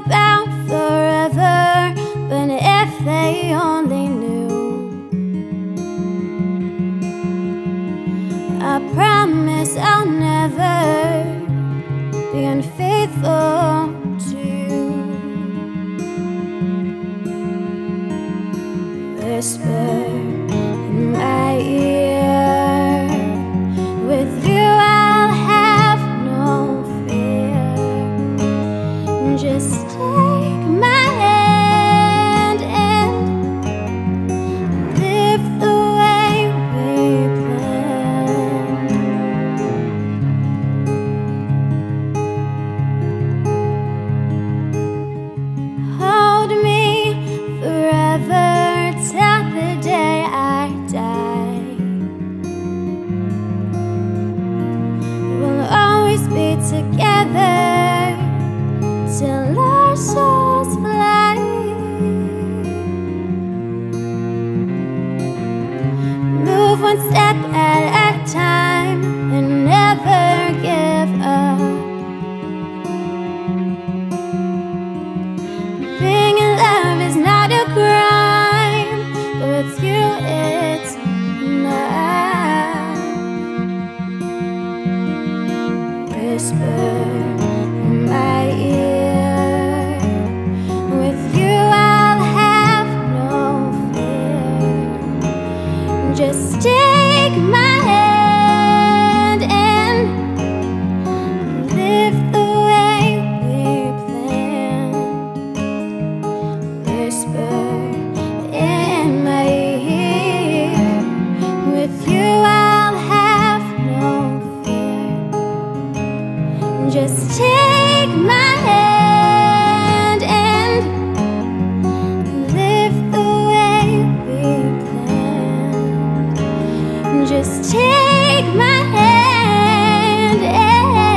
about forever, but if they only knew, I promise I'll never be unfaithful to you. Whisper in my ear, together till our souls fly. Move one step at a time and never give up. Being in love is not a crime, but with you it's Whisper in my ear, Just take my hand eh?